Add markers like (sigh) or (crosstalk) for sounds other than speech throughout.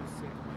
so sick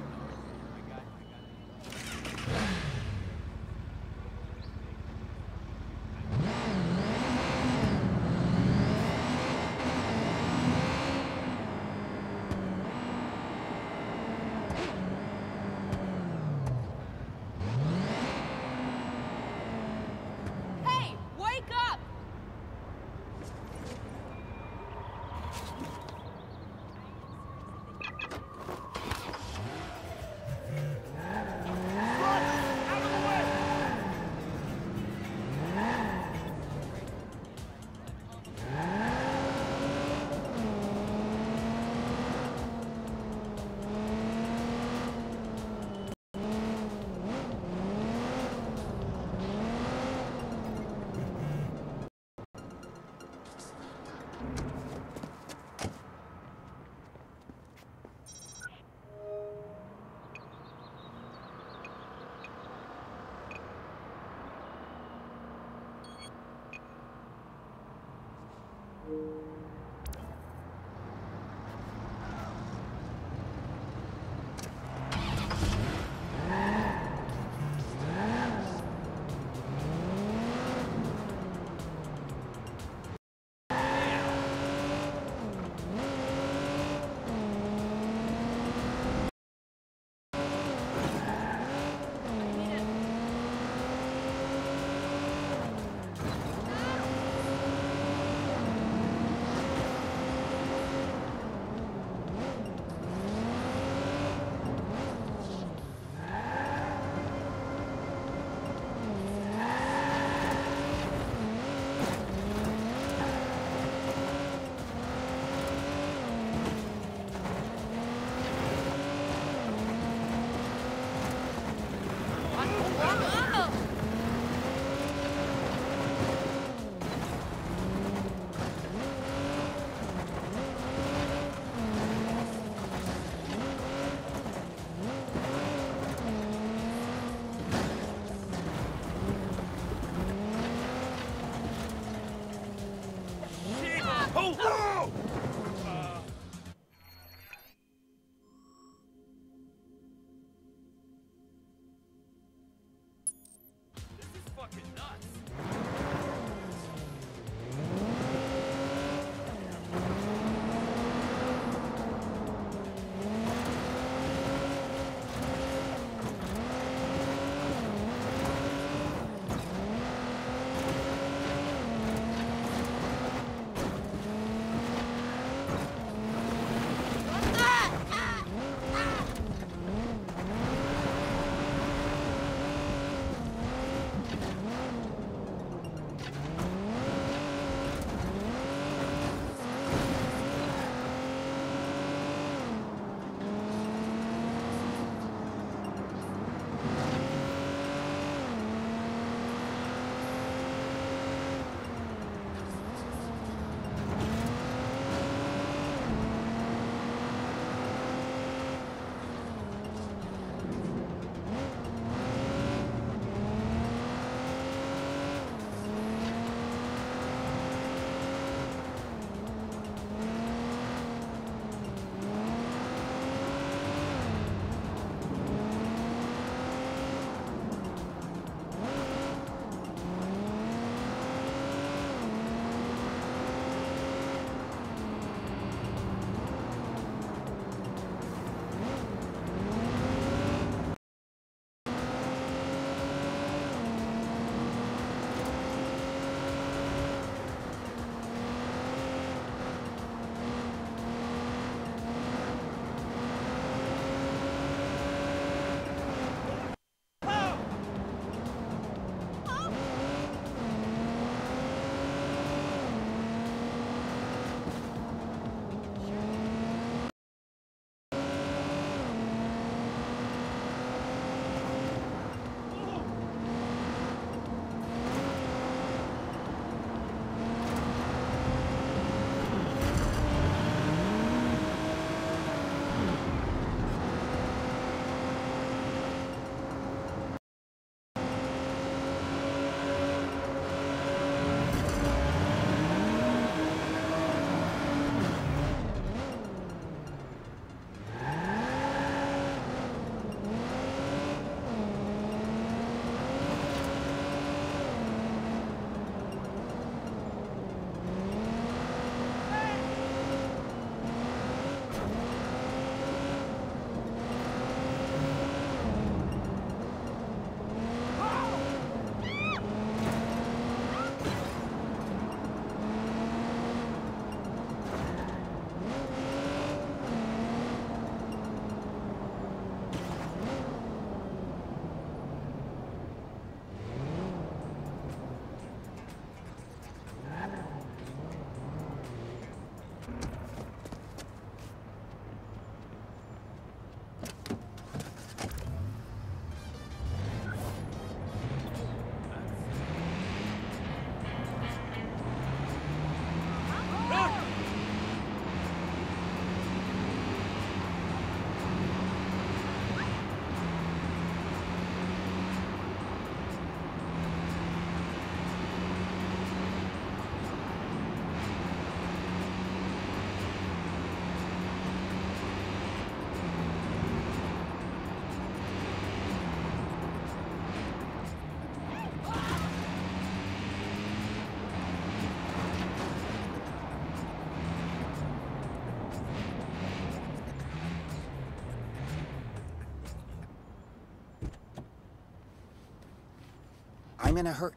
I'm in a hurry.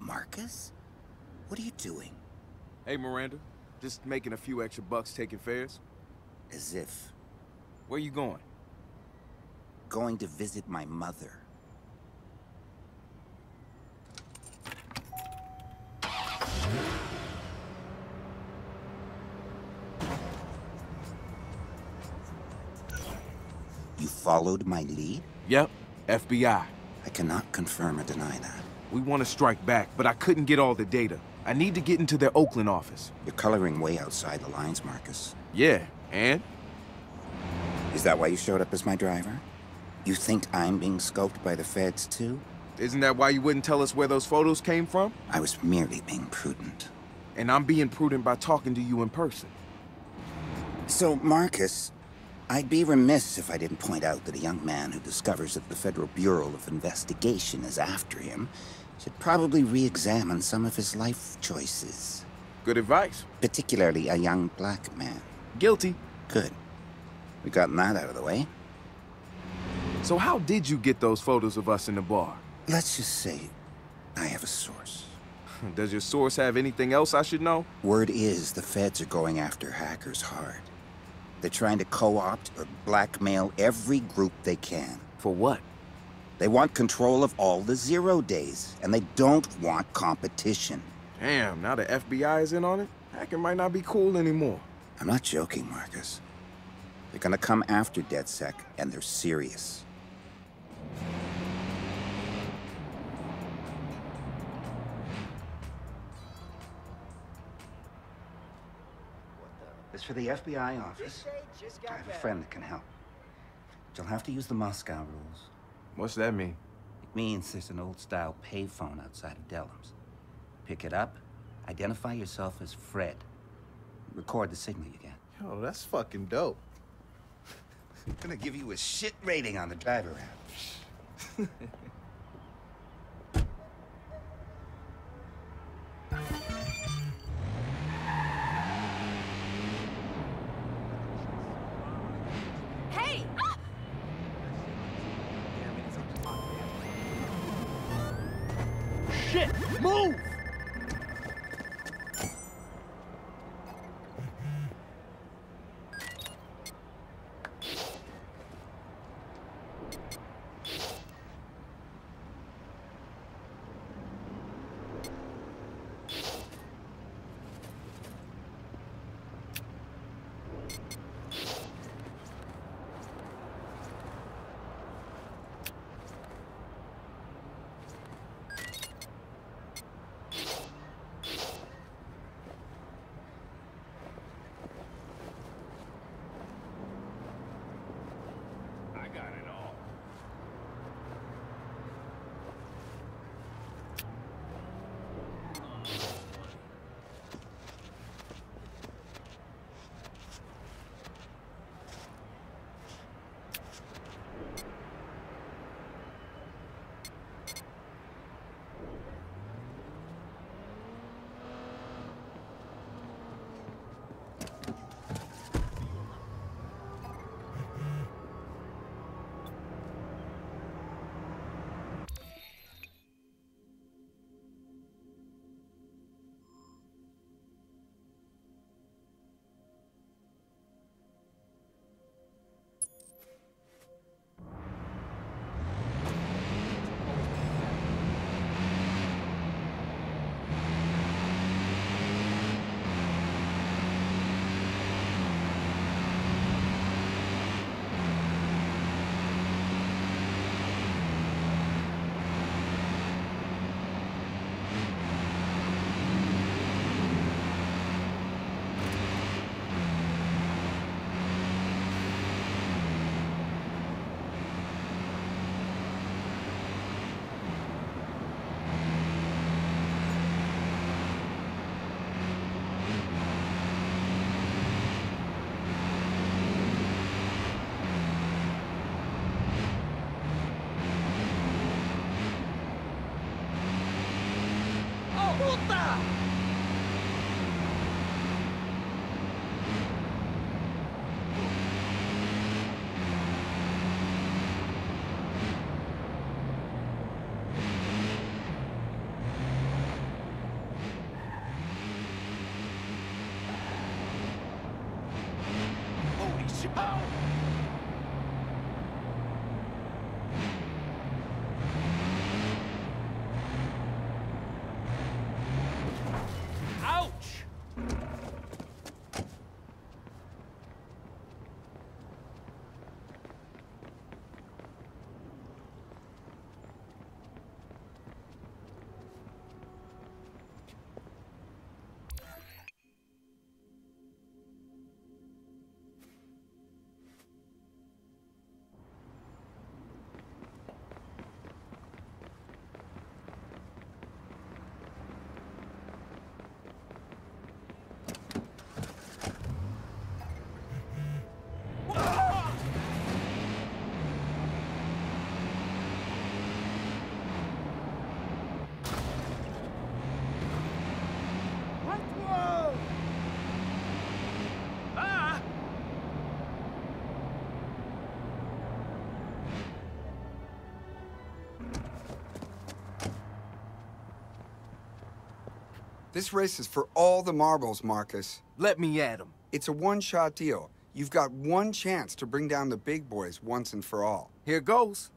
Marcus? What are you doing? Hey, Miranda. Just making a few extra bucks taking fares. As if. Where are you going? Going to visit my mother. You followed my lead? Yep, FBI. I cannot confirm or deny that. We want to strike back, but I couldn't get all the data. I need to get into their Oakland office. You're coloring way outside the lines, Marcus. Yeah, and? Is that why you showed up as my driver? You think I'm being scoped by the feds, too? Isn't that why you wouldn't tell us where those photos came from? I was merely being prudent. And I'm being prudent by talking to you in person. So, Marcus, I'd be remiss if I didn't point out that a young man who discovers that the Federal Bureau of Investigation is after him should probably re-examine some of his life choices. Good advice. Particularly a young black man. Guilty. Good. We've gotten that out of the way. So how did you get those photos of us in the bar? Let's just say I have a source. Does your source have anything else I should know? Word is the feds are going after hackers hard. They're trying to co-opt or blackmail every group they can. For what? They want control of all the zero days, and they don't want competition. Damn, now the FBI is in on it? Hacking might not be cool anymore. I'm not joking, Marcus. They're gonna come after DedSec, and they're serious. This for the FBI office. I have a friend that can help. You'll have to use the Moscow rules. What's that mean? It means there's an old-style payphone outside of Dellums. Pick it up, identify yourself as Fred. Record the signal you get. Yo, that's fucking dope. I'm (laughs) gonna give you a shit rating on the driver app. (laughs) Shit! Move! This race is for all the marbles, Marcus. Let me at him. It's a one-shot deal. You've got one chance to bring down the big boys once and for all. Here goes.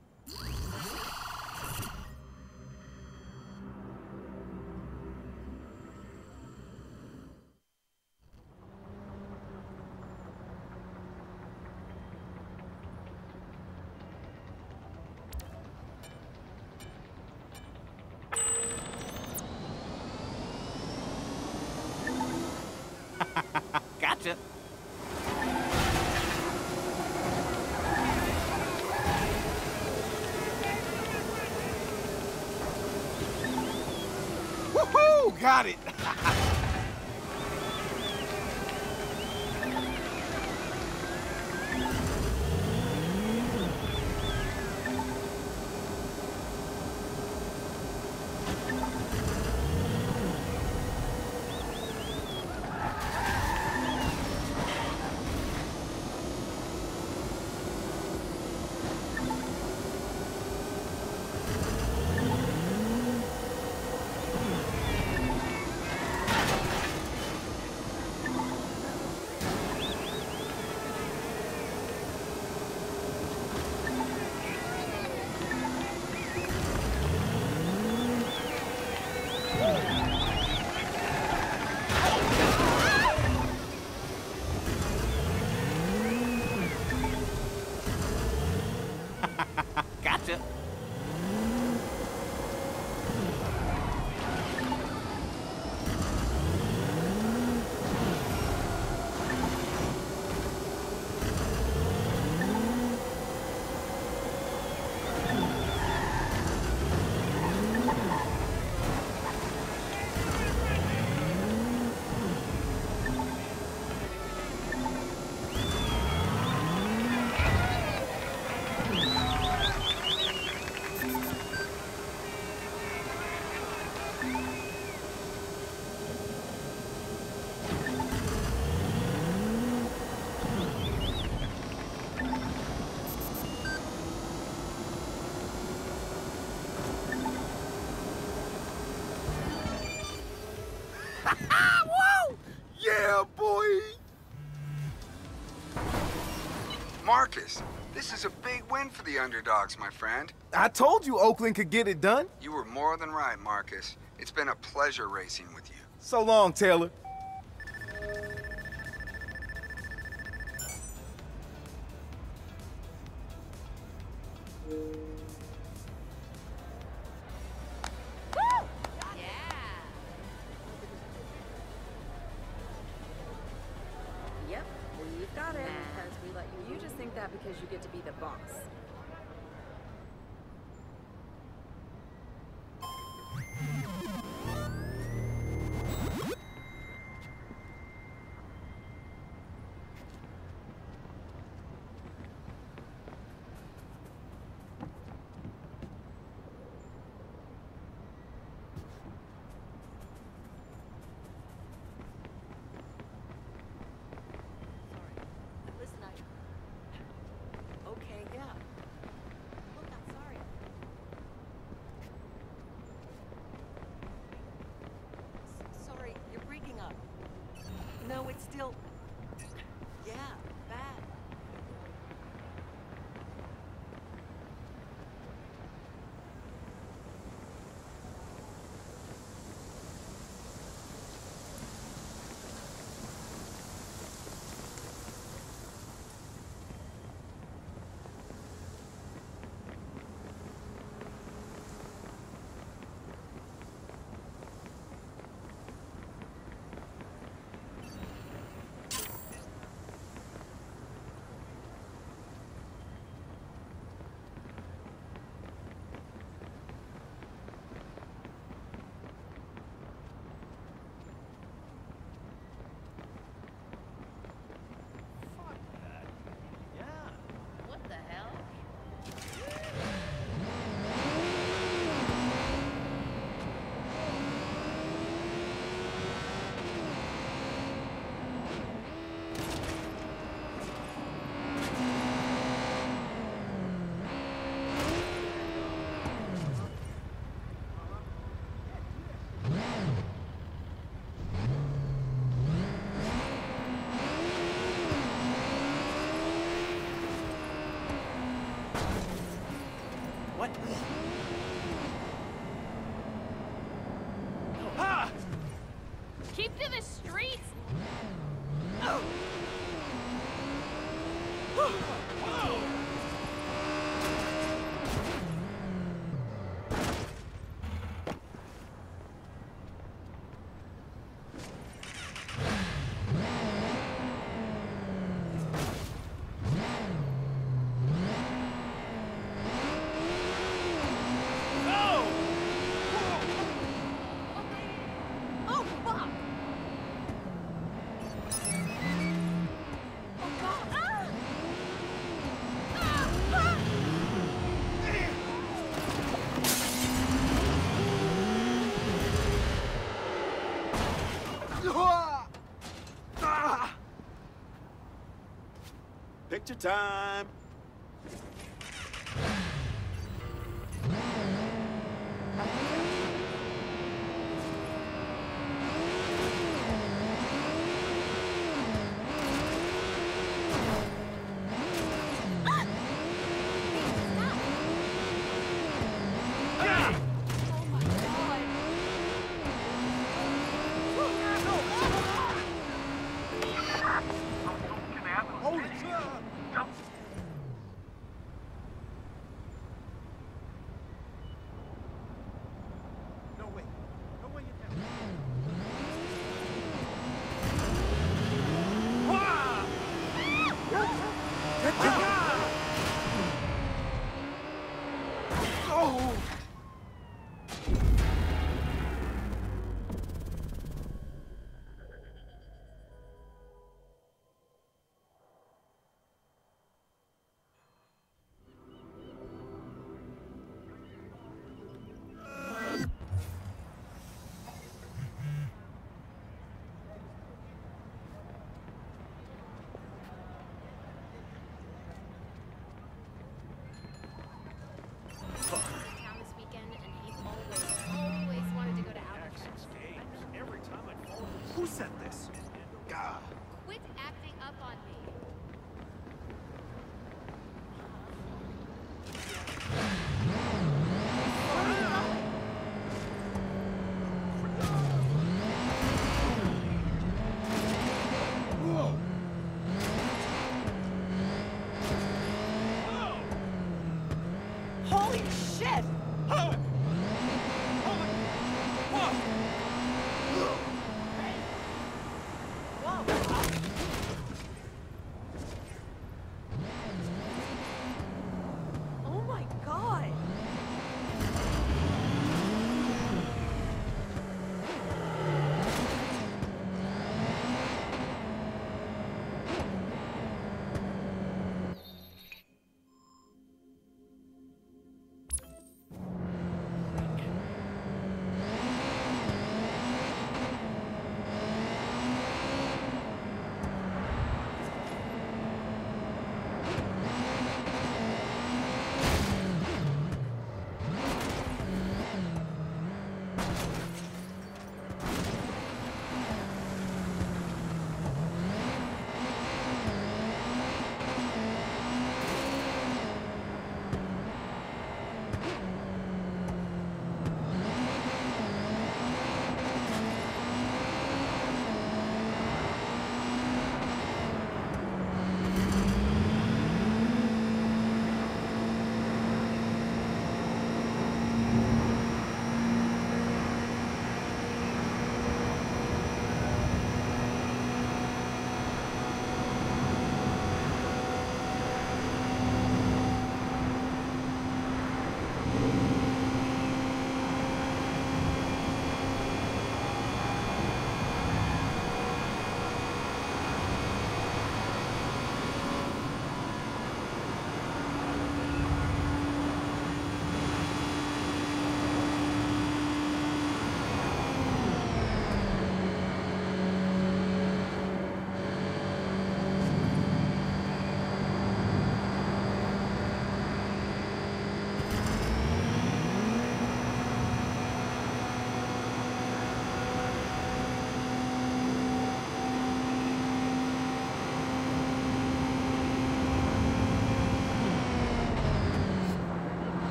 Marcus, this is a big win for the underdogs, my friend. I told you Oakland could get it done. You were more than right, Marcus. It's been a pleasure racing with you. So long, Taylor. Oh! Oh! Ah! Ah! Ah! Picture time.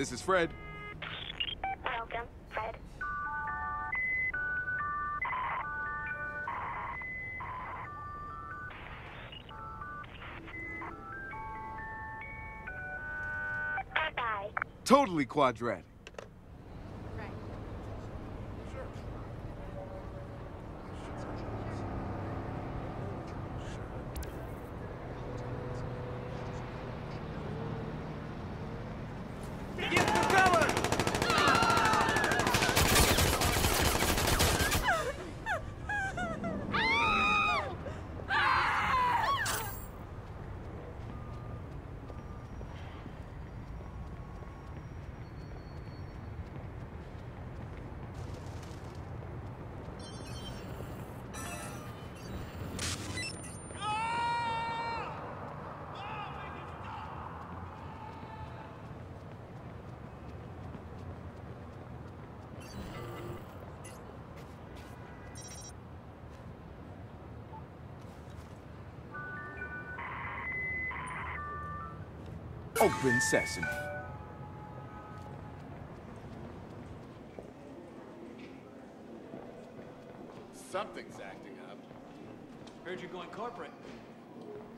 This is Fred. Welcome, Fred. Bye-bye. Totally quadratic. Oh, Open sesame. Something's acting up. Heard you're going corporate.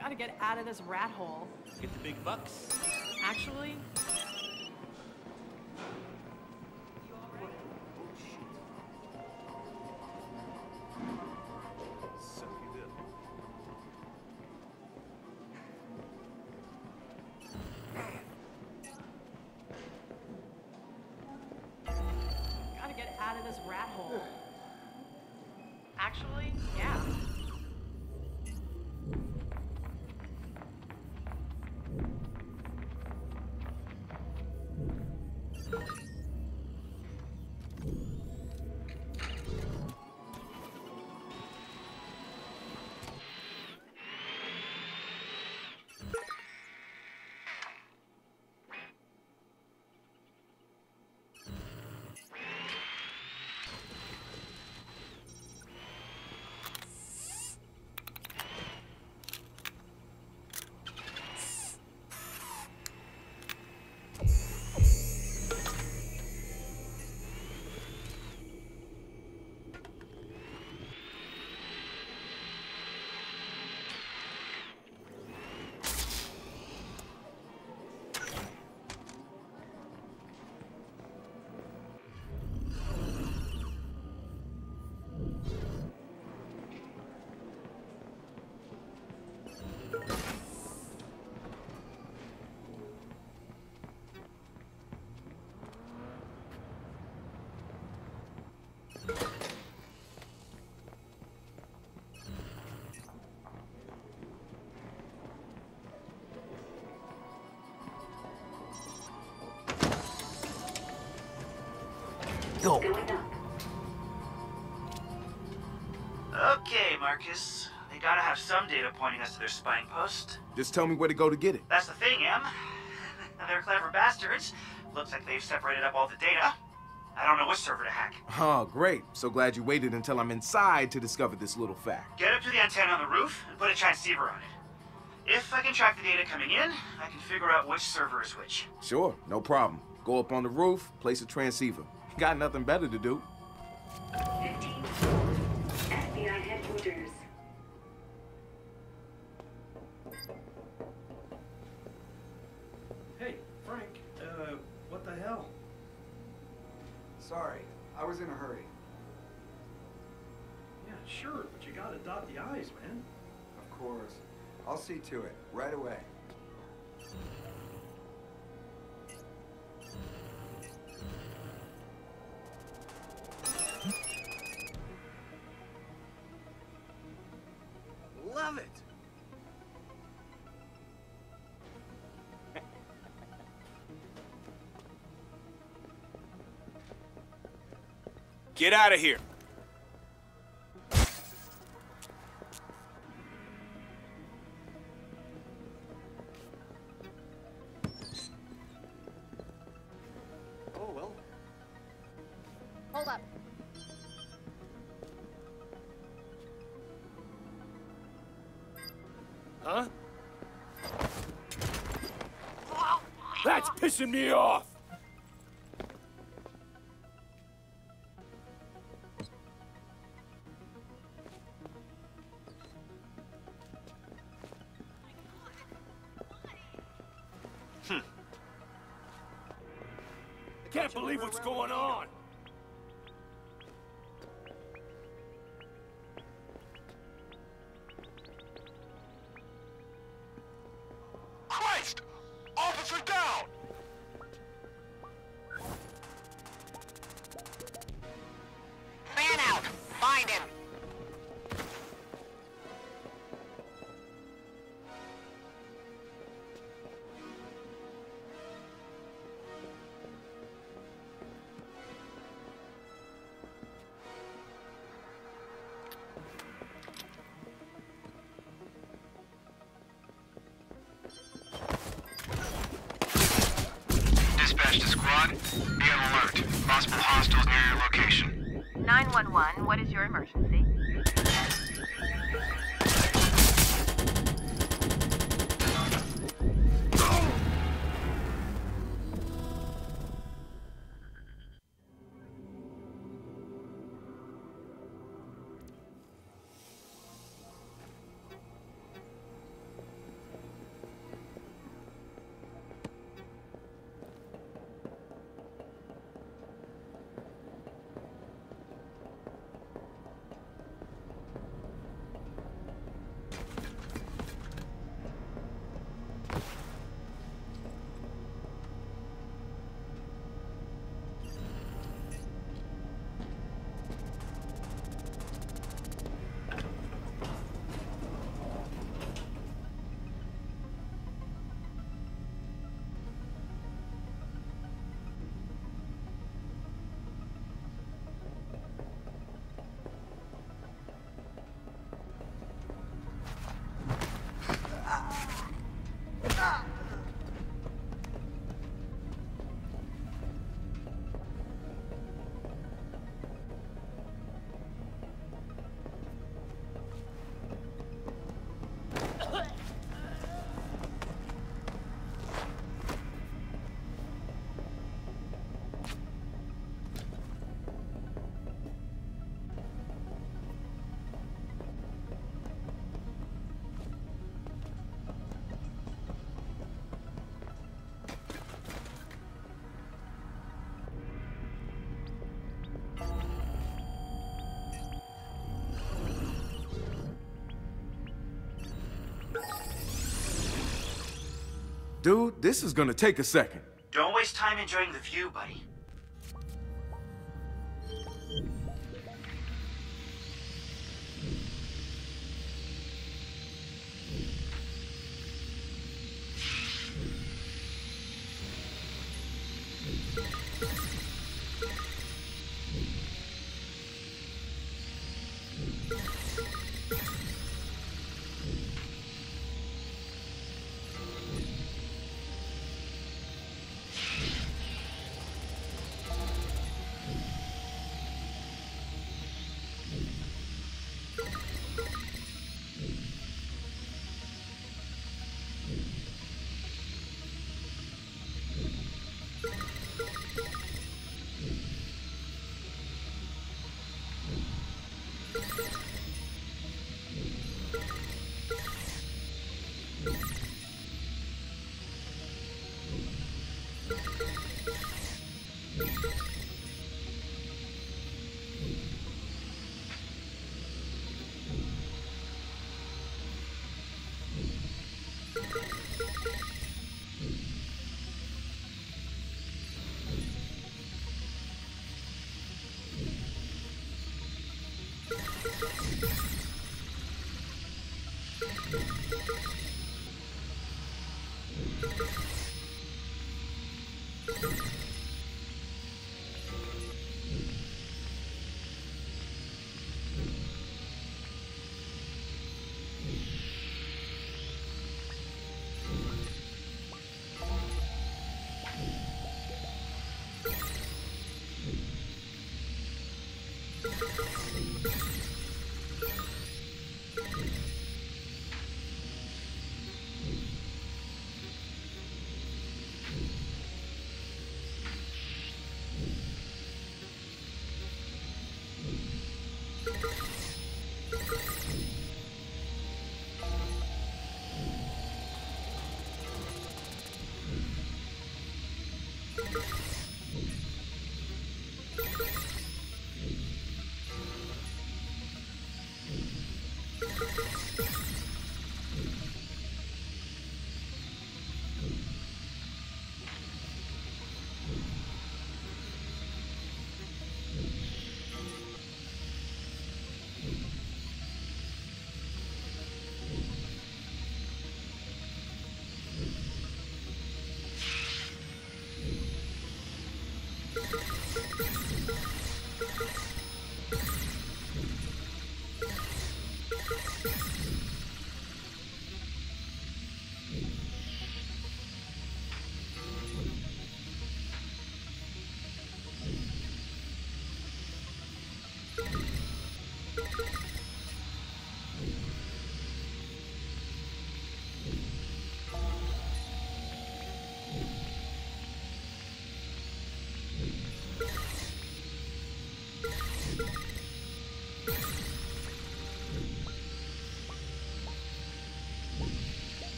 Gotta get out of this rat hole. Get the big bucks. Actually, out of this rat Go. Okay, Marcus. They gotta have some data pointing us to their spying post. Just tell me where to go to get it. That's the thing, Em. (laughs) They're clever bastards. Looks like they've separated up all the data. I don't know which server to hack. Oh, great. So glad you waited until I'm inside to discover this little fact. Get up to the antenna on the roof and put a transceiver on it. If I can track the data coming in, I can figure out which server is which. Sure, no problem. Go up on the roof, place a transceiver. Got nothing better to do. FBI headquarters. Hey, Frank, uh, what the hell? Sorry, I was in a hurry. Yeah, sure, but you gotta dot the I's, man. Of course. I'll see to it right away. Get out of here. Oh, well. Hold up. Huh? That's pissing me off! Going on! 911, what is your emergency? Dude, this is gonna take a second. Don't waste time enjoying the view,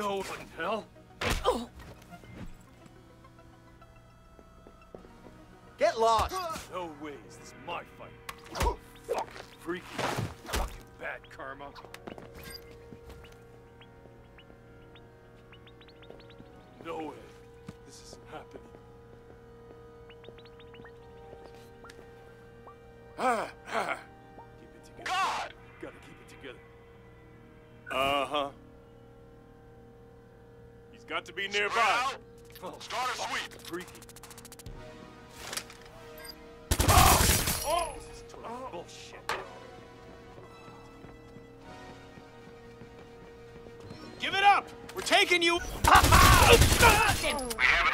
No, in hell? Get lost! No ways. This is my fight. Fucking freaky. Fucking bad karma. Got to be nearby. Oh, Start a sweep. freaky. Oh! This is total bullshit. Give it up! We're taking you! We have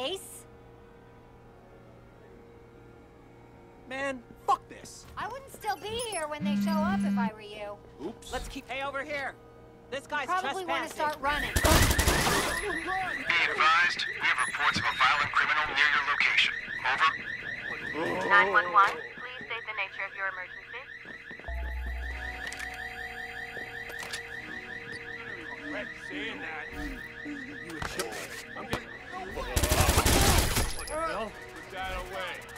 face? Man, fuck this. I wouldn't still be here when they show up if I were you. Oops. Let's keep. Hey, over here. This guy's Probably want to start running. Be advised, we have reports of a violent criminal near your location. Over. 911. Hell? Put that away.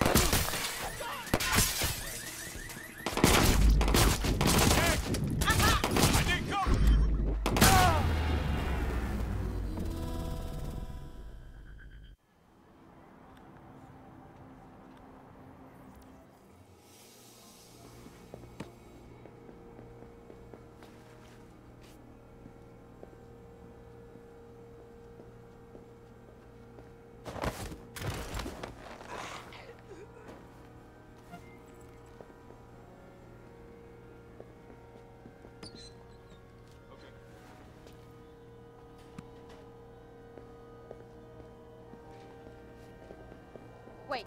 Wait.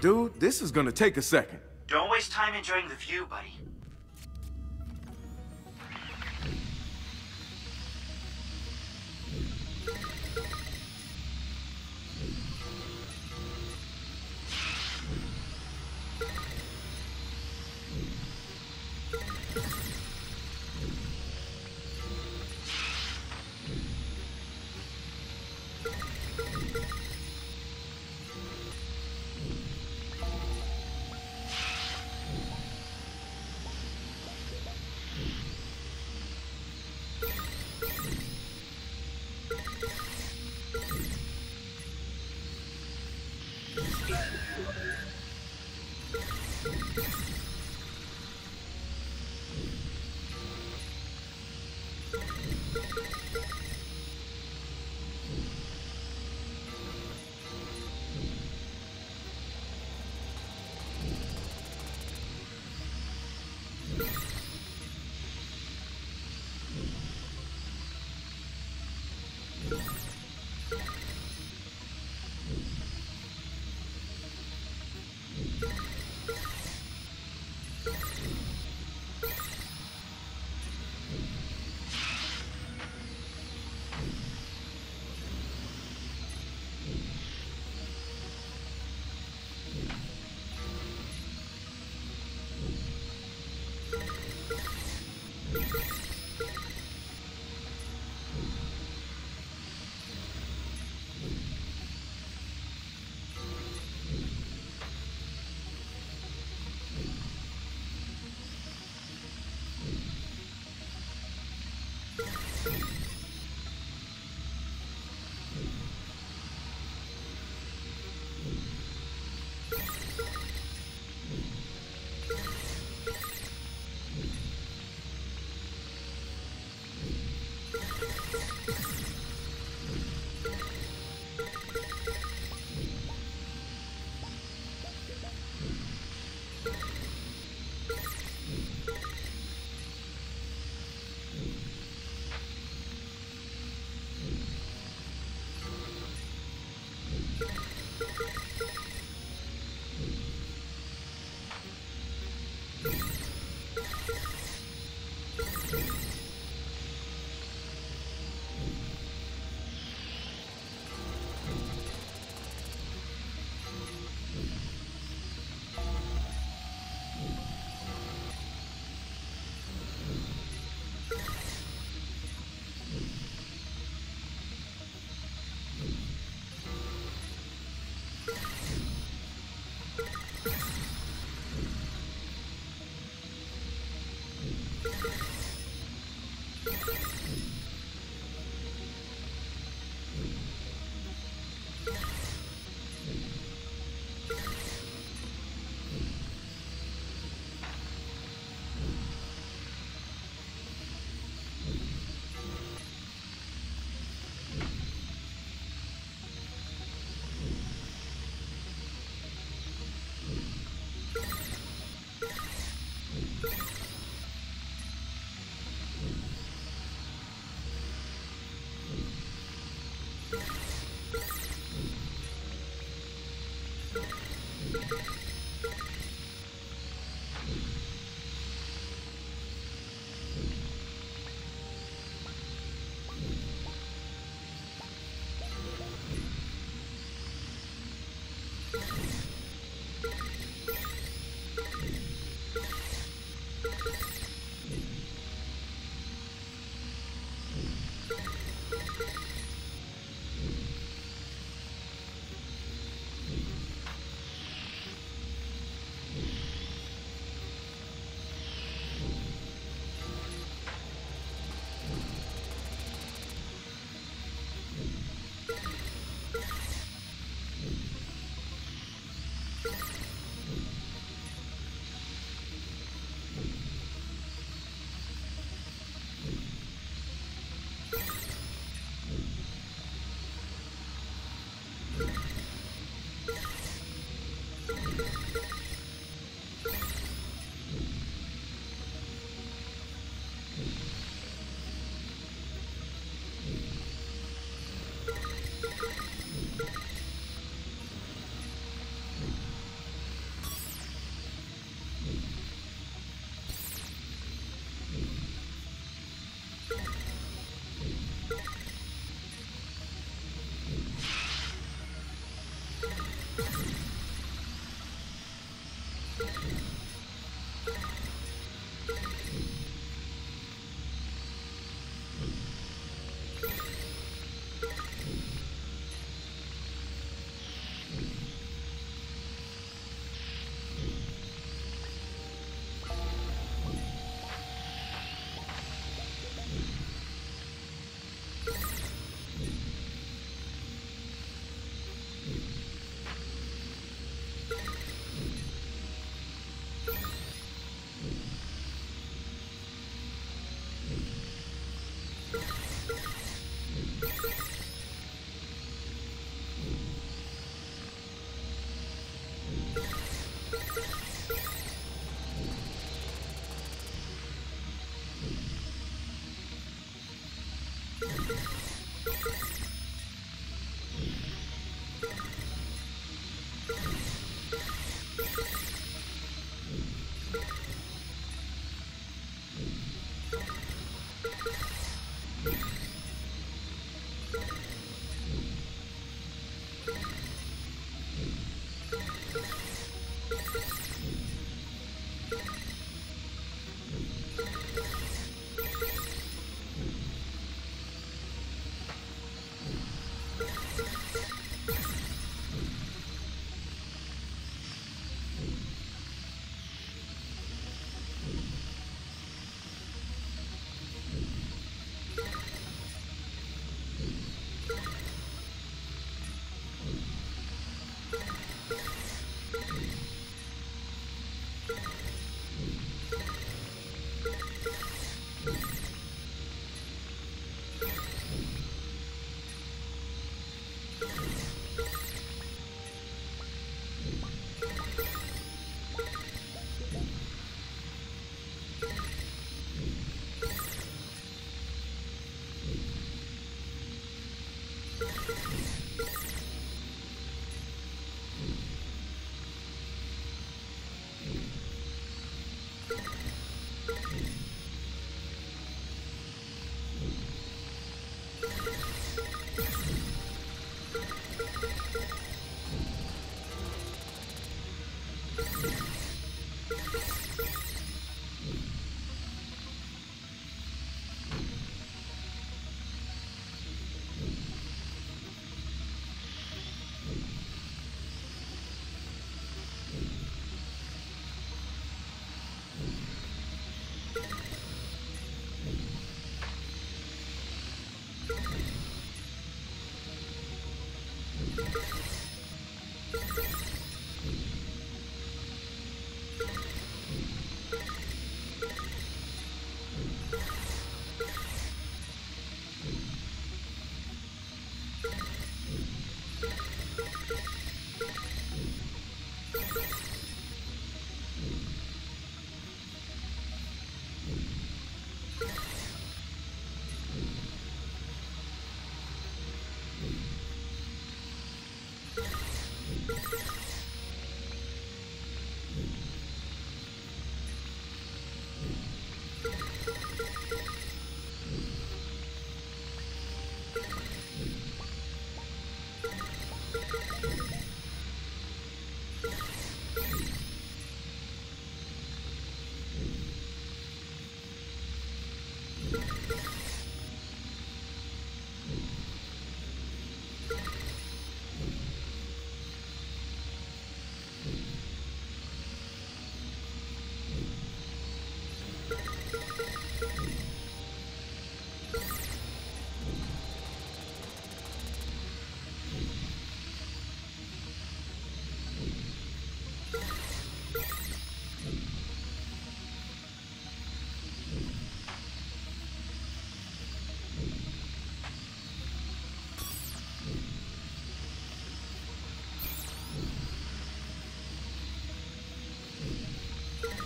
Dude, this is gonna take a second. Don't waste time enjoying the view,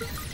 you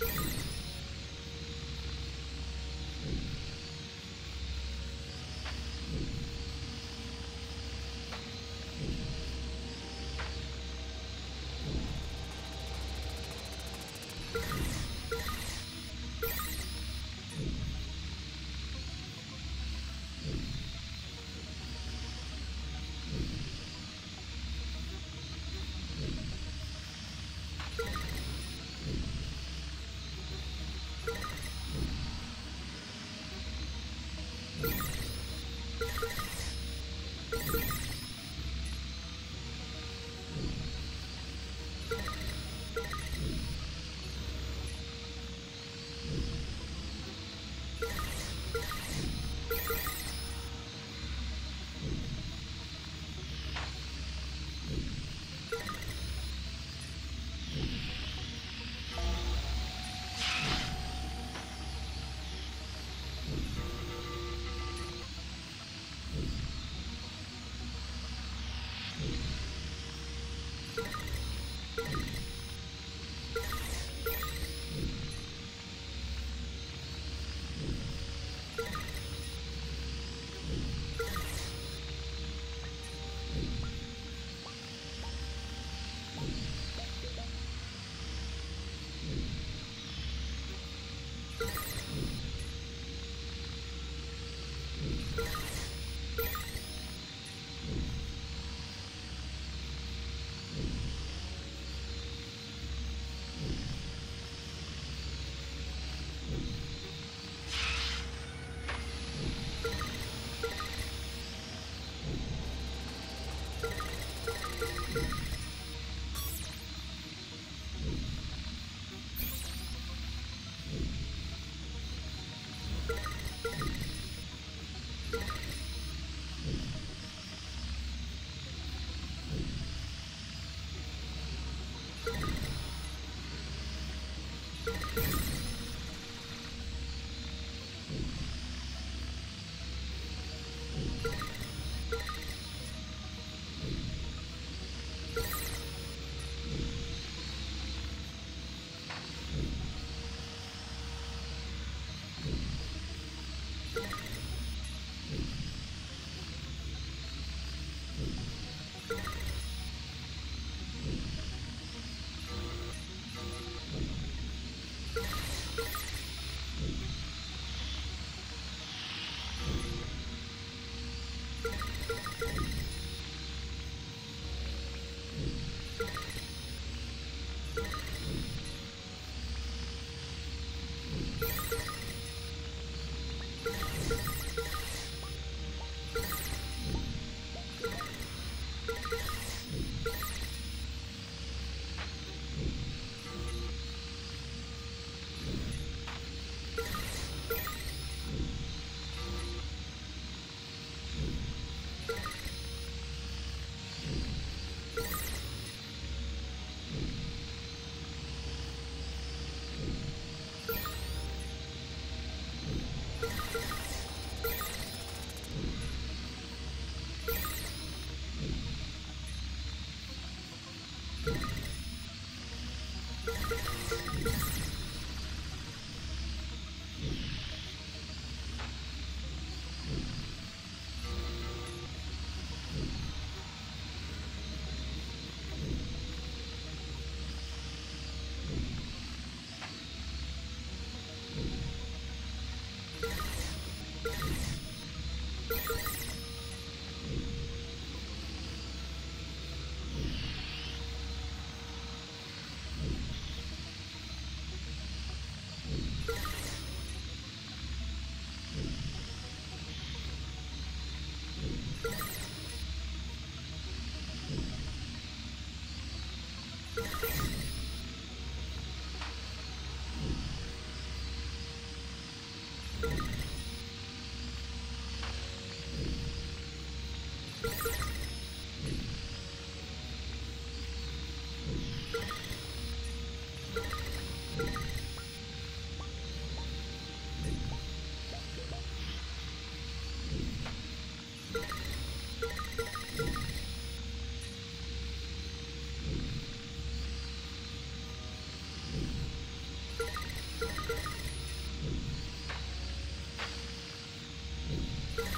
you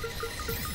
Thank you.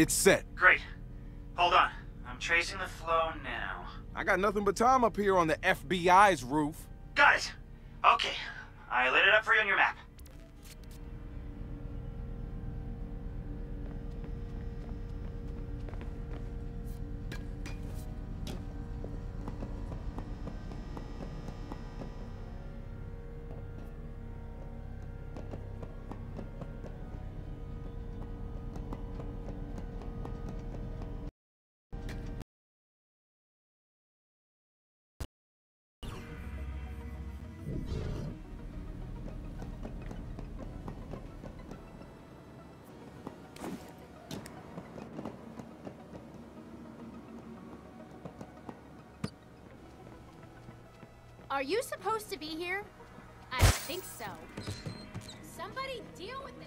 It's set. Great. Hold on. I'm tracing the flow now. I got nothing but time up here on the FBI's roof. Are you supposed to be here? I think so. Somebody deal with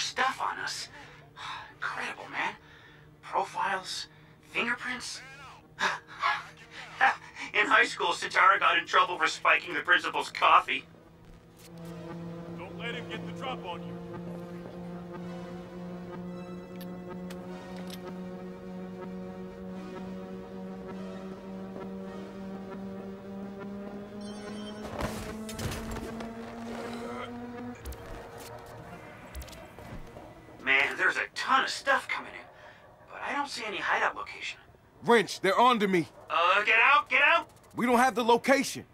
stuff on us. (sighs) Incredible, man. Profiles, fingerprints. (sighs) In high school, Sitara got in trouble for spiking the principal's coffee. They're onto me. Uh, get out, get out! We don't have the location.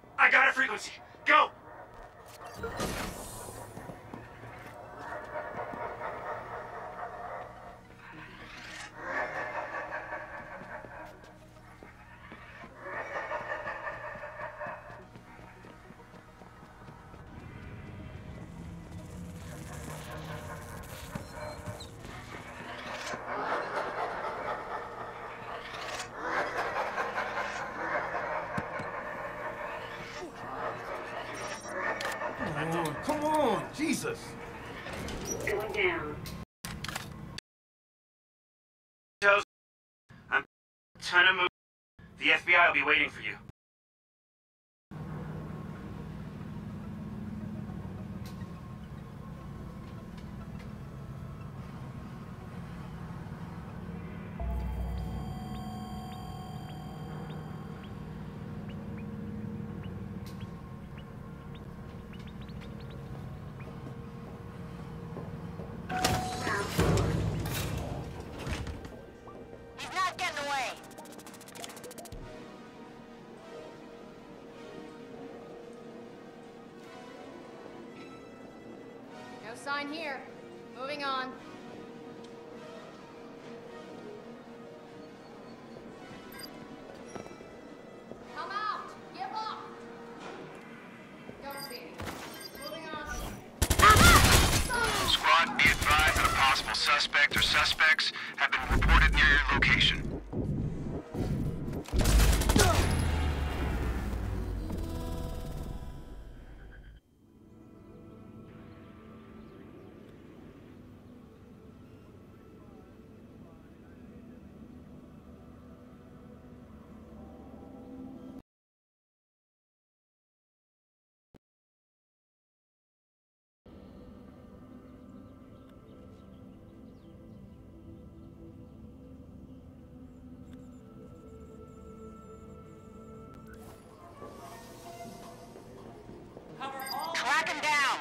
Second down.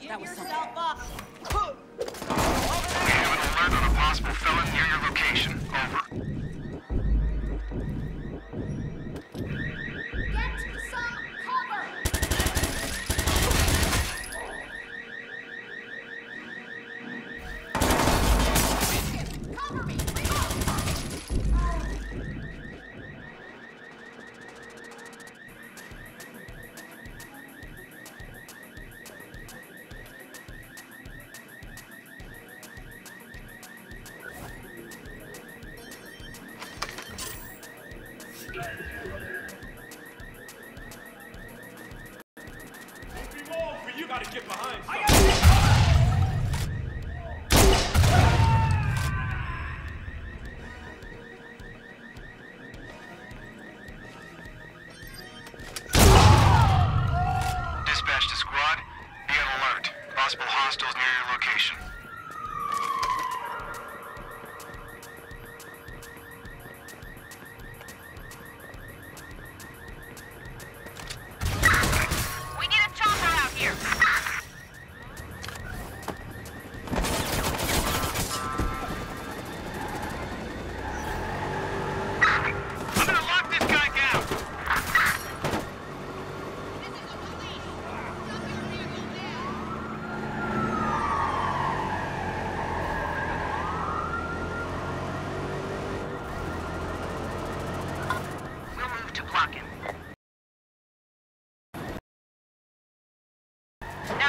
Give that was yourself something. up. Over there. We have an alert on a possible felon near your location. Over.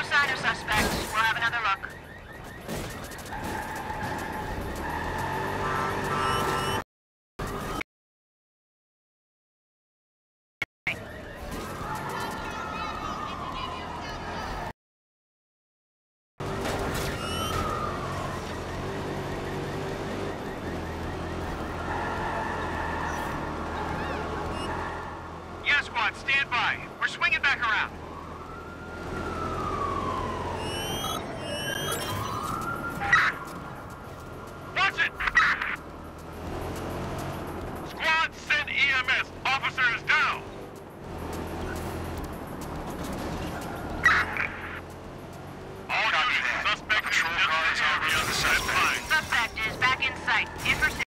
Cyrus, EMS. Officer is down. All units, suspect Patrol car is already on the sideline. Suspect is back in sight. Intercept.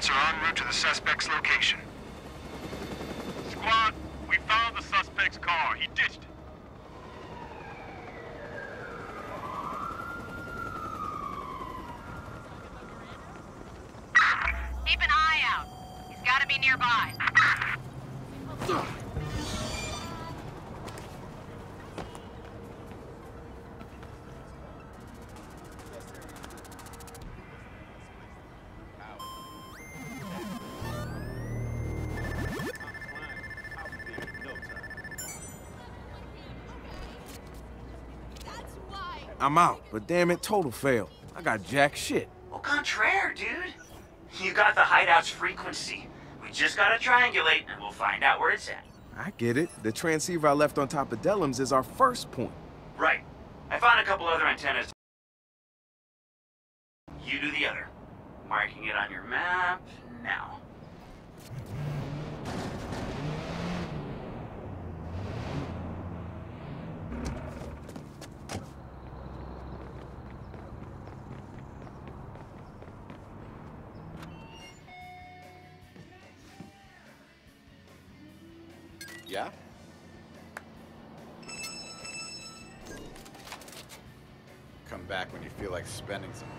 Units are en route to the suspect's location. Squad, we found the suspect's car. He ditched it. I'm out, but damn it, total fail. I got jack shit. Au contraire, dude. You got the hideout's frequency. We just gotta triangulate, and we'll find out where it's at. I get it. The transceiver I left on top of Dellums is our first point. Right. I found a couple other antennas. You do the other. Marking it on your map now. Feel some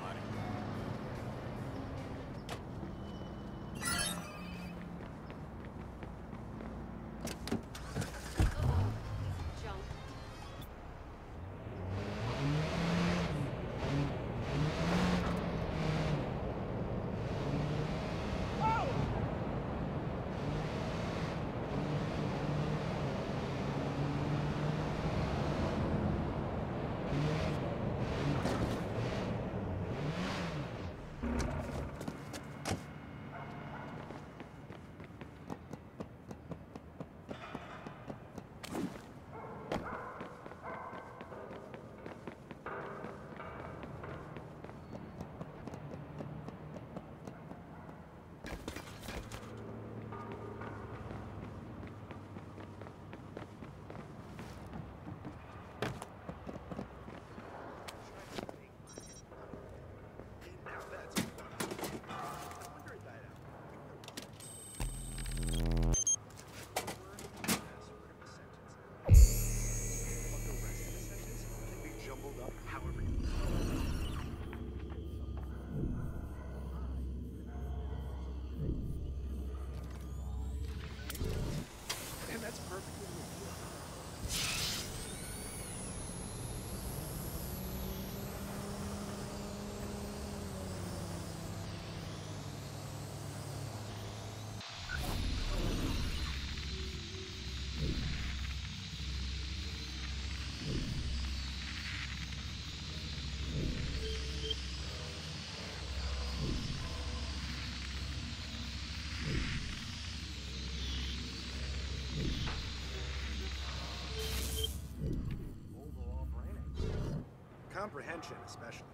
comprehension, especially.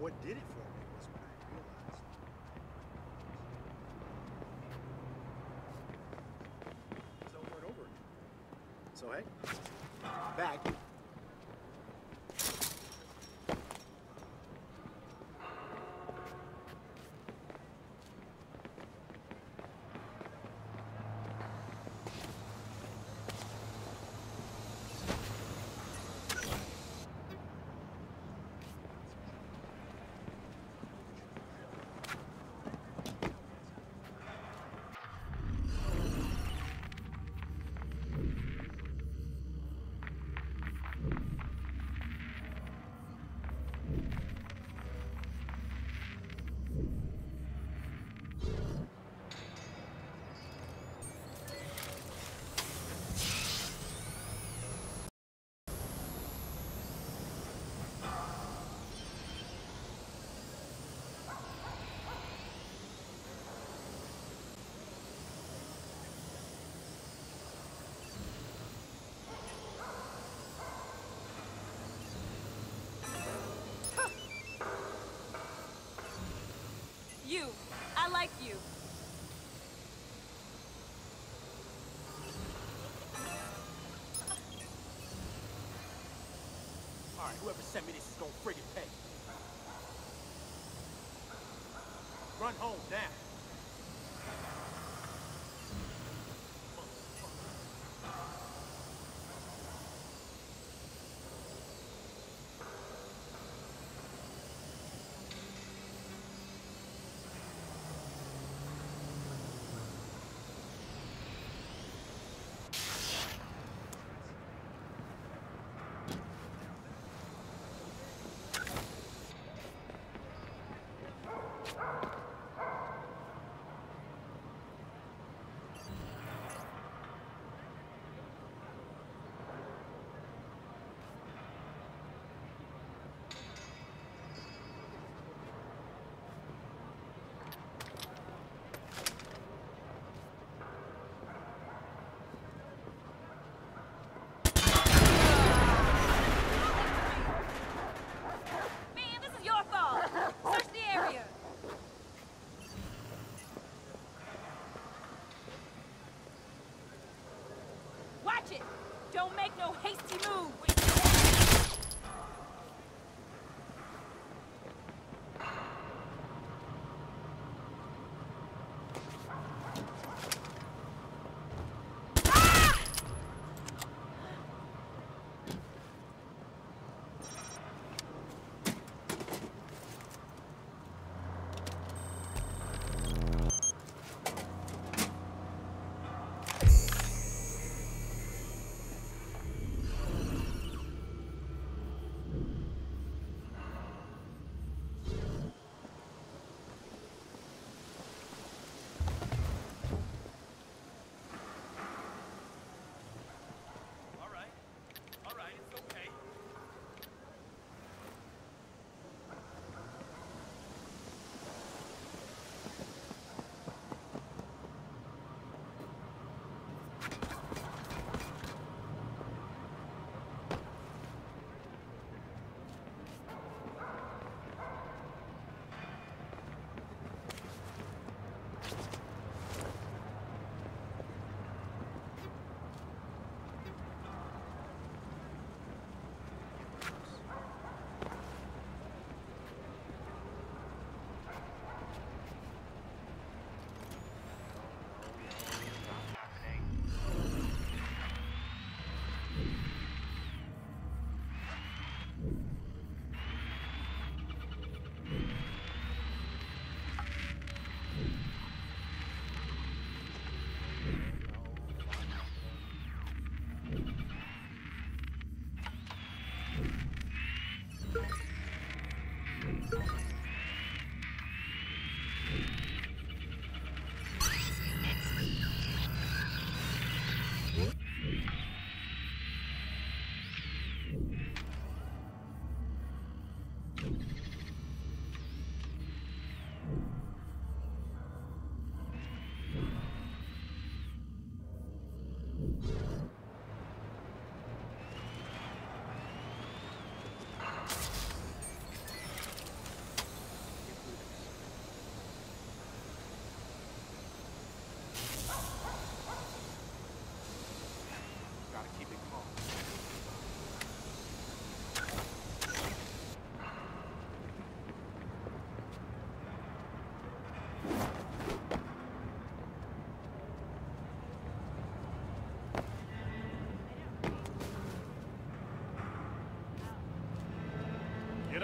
What did it for me was when I realized. It's over and over again. So hey, whoever sent me this is gonna friggin' pay. Run home now. Man, this is your fault. Search the area. Watch it. Don't make no hasty move.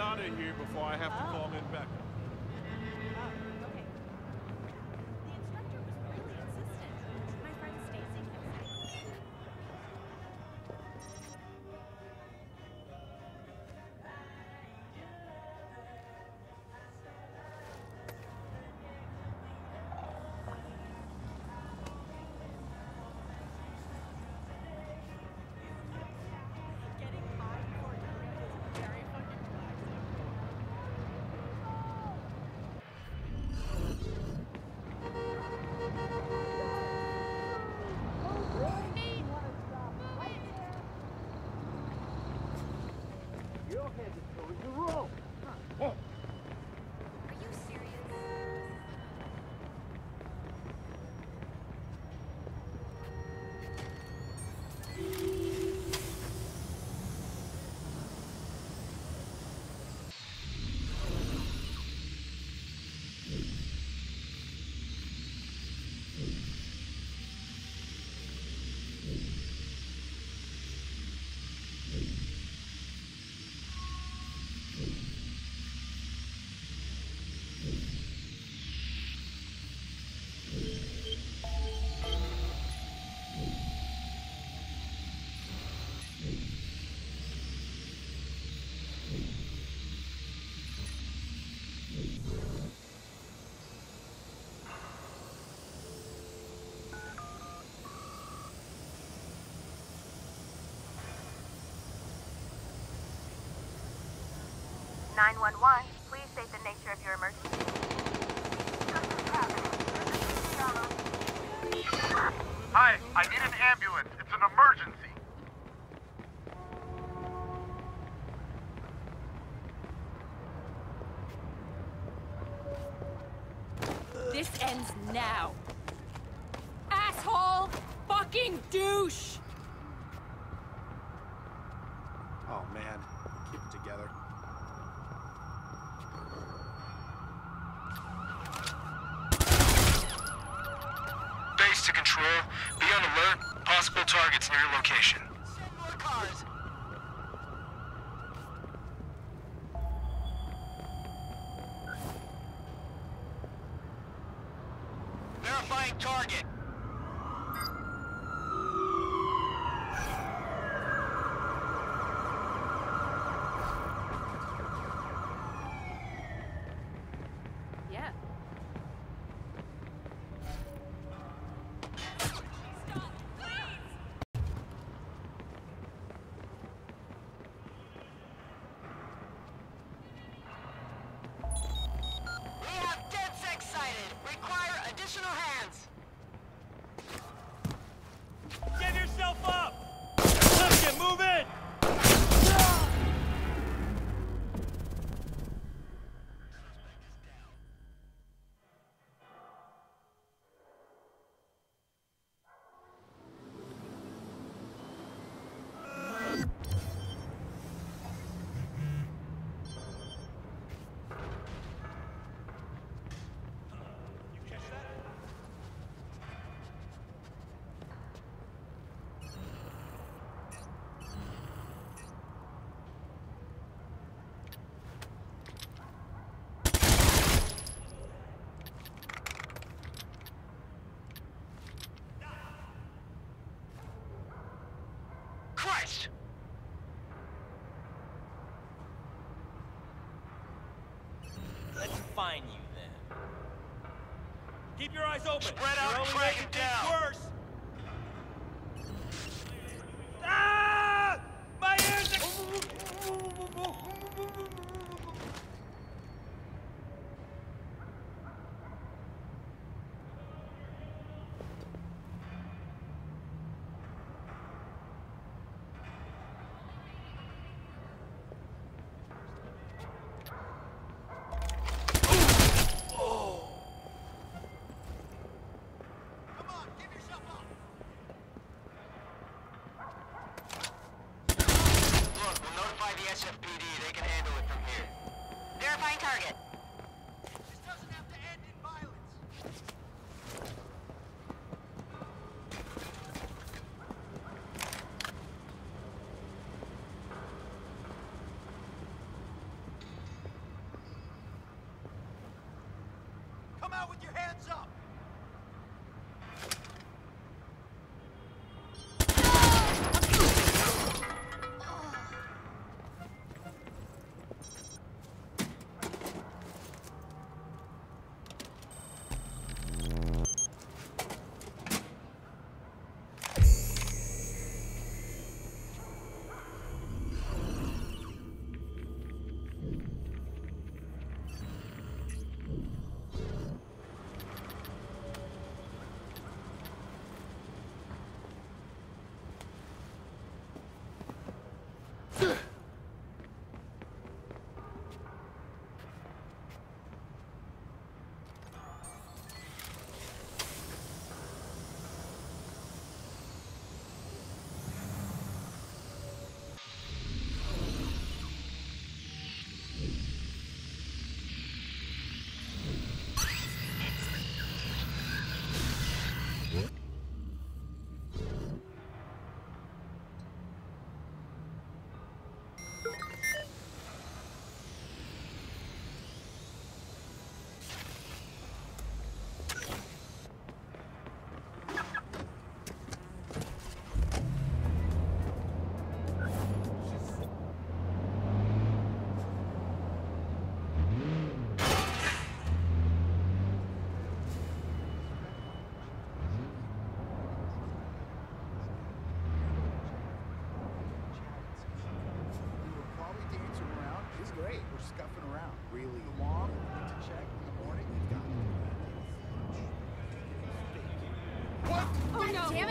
out of here before I have to oh. call in 911, please state the nature of your emergency. Hi, I need an ambulance. find you then. Keep your eyes open. Spread out and track it down. Worse. Ah! My ears are... out with your hands up!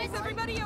Is everybody?